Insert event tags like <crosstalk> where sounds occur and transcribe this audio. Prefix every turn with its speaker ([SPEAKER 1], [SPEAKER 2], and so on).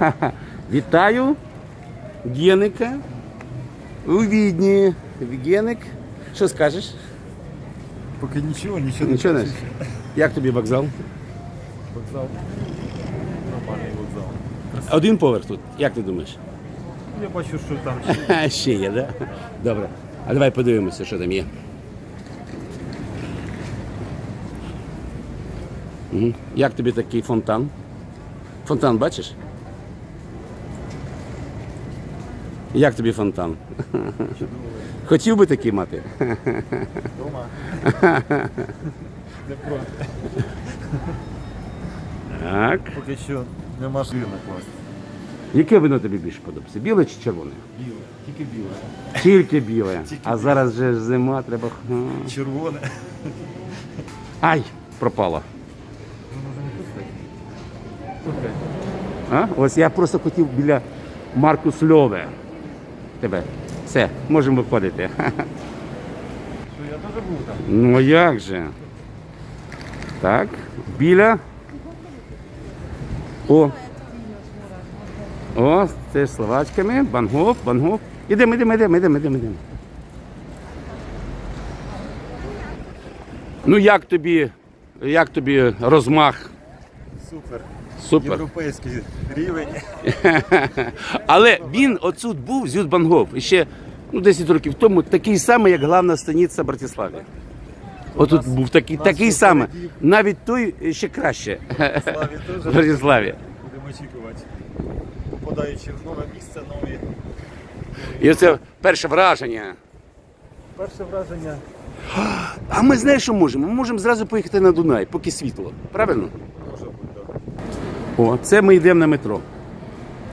[SPEAKER 1] <laughs> Вітаю Геника у Відні. Геник, що скажеш?
[SPEAKER 2] Поки нічого, нічого
[SPEAKER 1] Нічого не. Як тобі вокзал?
[SPEAKER 2] Вокзал. Нормальний вокзал.
[SPEAKER 1] Один поверх тут. Як ти думаєш?
[SPEAKER 2] Я бачу, що там <laughs> ще
[SPEAKER 1] Ще є, да? Добре. А давай подивимося, що там є. Мгм. Як тобі такий фонтан? Фонтан бачиш? Як тобі фонтан? Хотів би такий мати?
[SPEAKER 2] вдома. Не проти.
[SPEAKER 1] Так.
[SPEAKER 2] Поки що нема жир на.
[SPEAKER 1] Яке вино тобі більше подобається? Біле чи червоне?
[SPEAKER 2] Біле, тільки біле.
[SPEAKER 1] Тільки біле.
[SPEAKER 2] Тільки
[SPEAKER 1] А зараз же ж зима, треба.
[SPEAKER 2] Червоне.
[SPEAKER 1] Ай, пропало. А? Ось я просто хотів біля Маркус Льове. Тебе. Все, можемо виходити.
[SPEAKER 2] Що я теж був там.
[SPEAKER 1] Ну як же? Так, біля. О. О, це з словачками. Бангоф, бангоф. Ідемо, ідемо, ідемо, ідемо, ідемо, ідемо. Ну як тобі, як тобі розмах?
[SPEAKER 2] Супер.
[SPEAKER 1] Супер.
[SPEAKER 2] Європейський рівень. <laughs>
[SPEAKER 1] Але він отут був Зюд Бангов. Ще ну, 10 років тому такий самий, як главна станиця Братиславі. Отут був такий,
[SPEAKER 2] нас
[SPEAKER 1] такий самий. Навіть той ще краще. В. <laughs> Братиславі.
[SPEAKER 2] Будемо очікувати. Попадаючи в нове місце, нові.
[SPEAKER 1] І це перше враження.
[SPEAKER 2] Перше враження.
[SPEAKER 1] А ми знаєш, що можемо? Ми можемо зразу поїхати на Дунай, поки світло. Правильно? О, це ми йдемо на метро.